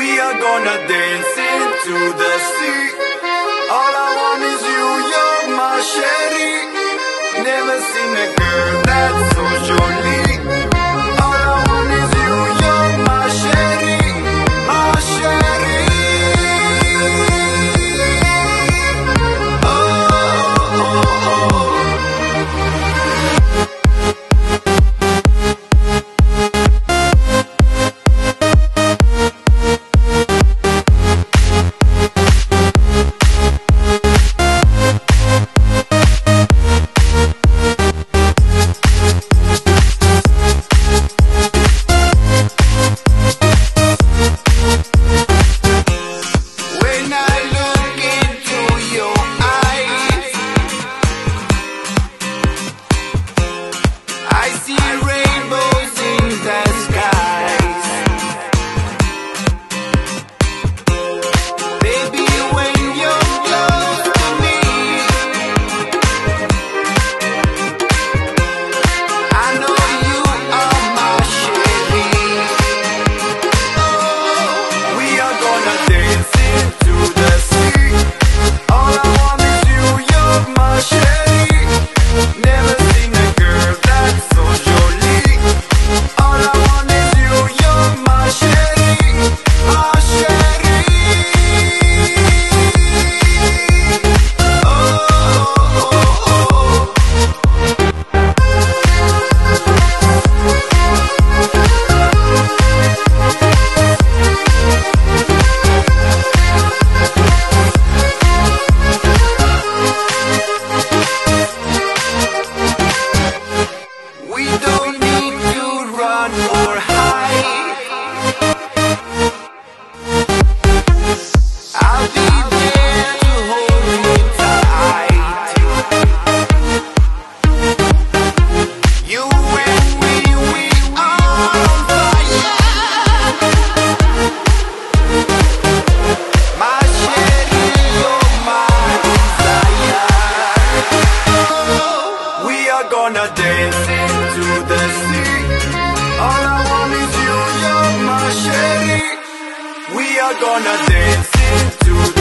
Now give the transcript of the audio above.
We are gonna dance into the sea. All I want is you, you're my sherry. Never seen a girl that's so sure. my rainbow. high. are gonna dance to